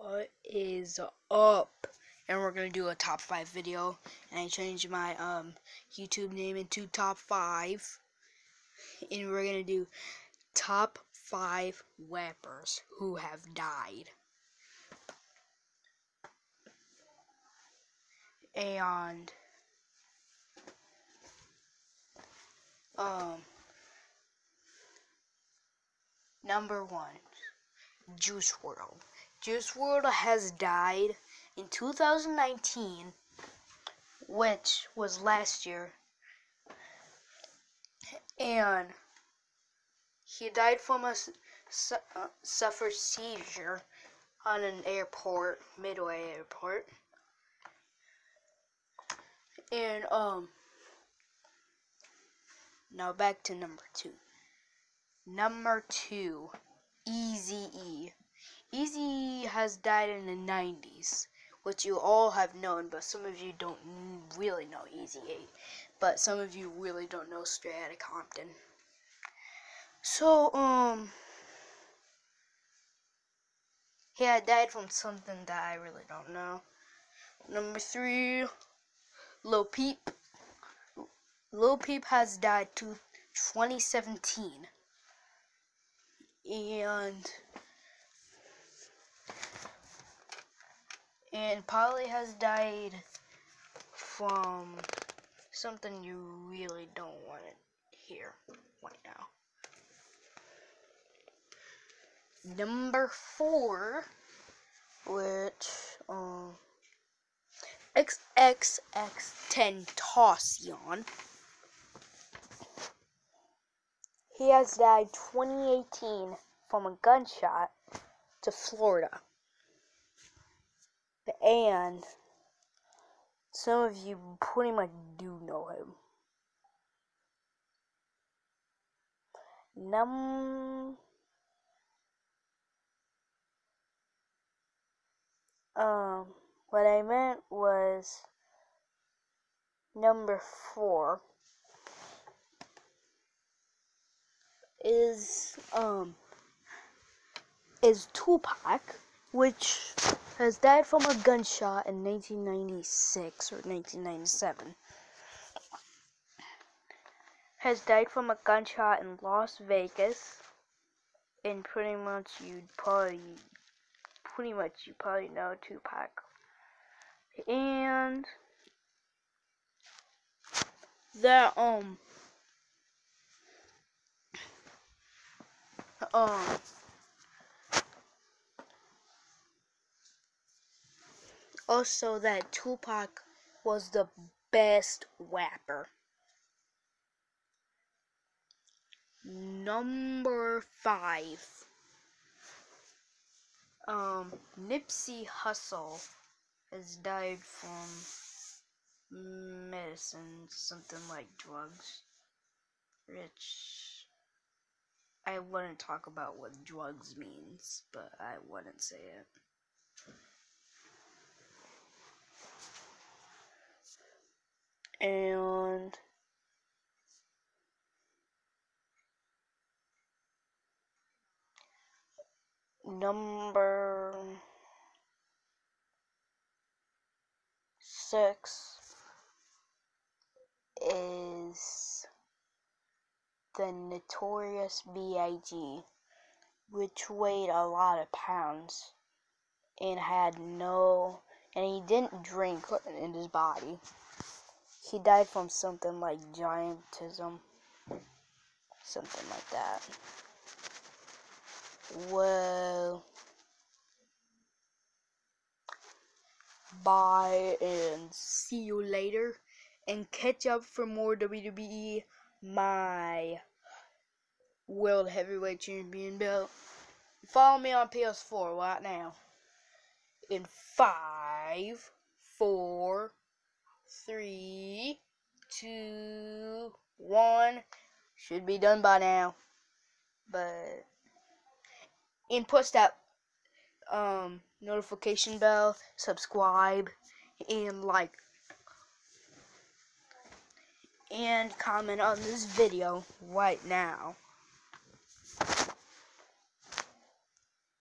What is up? And we're gonna do a top five video. And I changed my um YouTube name into top five. And we're gonna do top five rappers who have died. And um number one Juice WRLD. Juice WRLD has died in 2019, which was last year, and he died from a su uh, suffered seizure on an airport, Midway Airport, and um. Now back to number two. Number two, Eazy E. Eazy has died in the 90s, which you all have known, but some of you don't really know Eazy E. But some of you really don't know Straight Outta Compton. So, um, yeah, had died from something that I really don't know. Number three, Lil Peep. Lil Peep has died to 2017. And and Polly has died from something you really don't want to hear right now. Number four, which um XXX Tentacion. He has died 2018 from a gunshot to Florida. And some of you pretty much do know him. Num um what I meant was number four is um is Tupac, which has died from a gunshot in 1996 or 1997. Has died from a gunshot in Las Vegas, and pretty much you'd probably, pretty much you probably know Tupac. And that um um also that Tupac was the best rapper. Number five. Um, Nipsey Hussle has died from medicine, something like drugs. Which I wouldn't talk about what drugs means, but I wouldn't say it. And number six is the notorious B.I.G., which weighed a lot of pounds and had no, and he didn't drink in his body. He died from something like giantism. Something like that. Well, bye and see you later. And catch up for more WWE, my World Heavyweight Champion belt. Follow me on PS4 right now. In five, four, three, two, one. Should be done by now. But and push that um notification bell, subscribe, and like and comment on this video right now.